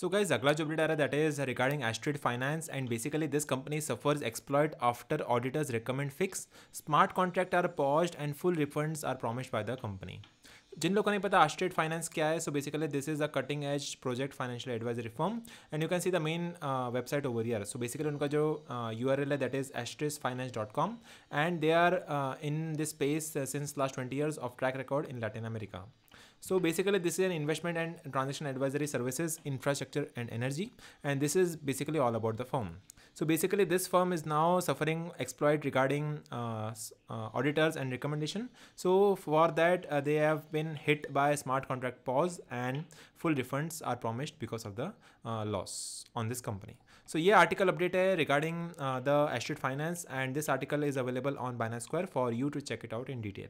So guys, agla jo update that is regarding Astrid Finance and basically this company suffers exploit after auditors recommend fix. Smart contract are paused and full refunds are promised by the company. जिन लोगों को नहीं पता एस्ट्रेड finance क्या है so basically this is a cutting edge project financial advisory form and you can see the main website over here so basically उनका जो U R L है that is एस्ट्रेस finance dot com and they are in this space since last twenty years of track record in Latin America So basically this is an investment and transaction advisory services, infrastructure and energy. And this is basically all about the firm. So basically this firm is now suffering exploit regarding uh, uh, auditors and recommendation. So for that uh, they have been hit by smart contract pause and full refunds are promised because of the uh, loss on this company. So yeah, article update regarding uh, the Astrid Finance and this article is available on Binance Square for you to check it out in detail.